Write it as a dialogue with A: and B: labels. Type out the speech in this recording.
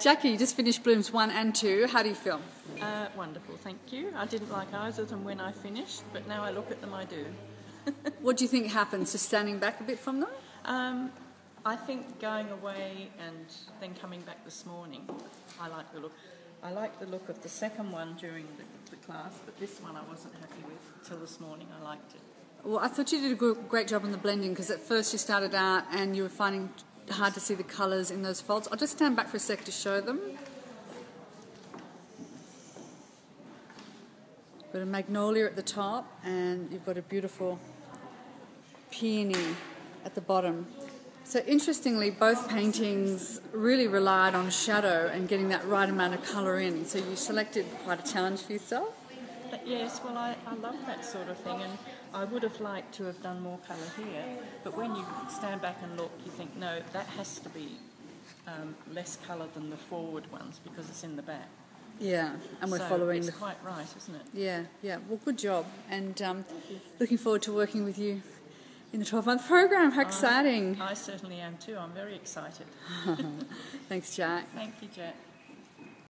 A: Jackie, you just finished Blooms 1 and 2. How do you feel?
B: Uh, wonderful, thank you. I didn't like either of them when I finished, but now I look at them, I do.
A: what do you think happens? Just standing back a bit from them?
B: Um, I think going away and then coming back this morning, I like the look. I like the look of the second one during the, the class, but this one I wasn't happy with till this morning. I liked it.
A: Well, I thought you did a great job on the blending because at first you started out and you were finding hard to see the colours in those folds. I'll just stand back for a sec to show them. Got a magnolia at the top and you've got a beautiful peony at the bottom. So interestingly, both paintings really relied on shadow and getting that right amount of colour in. So you selected quite a challenge for yourself.
B: But yes, well, I, I love that sort of thing, and I would have liked to have done more colour here. But when you stand back and look, you think, no, that has to be um, less colour than the forward ones because it's in the back.
A: Yeah, and we're
B: so
A: following
B: it's
A: the.
B: quite right, isn't it?
A: Yeah, yeah. Well, good job, and um, looking forward to working with you in the 12 month program. How exciting!
B: I certainly am too. I'm very excited.
A: Thanks, Jack.
B: Thank you, Jack.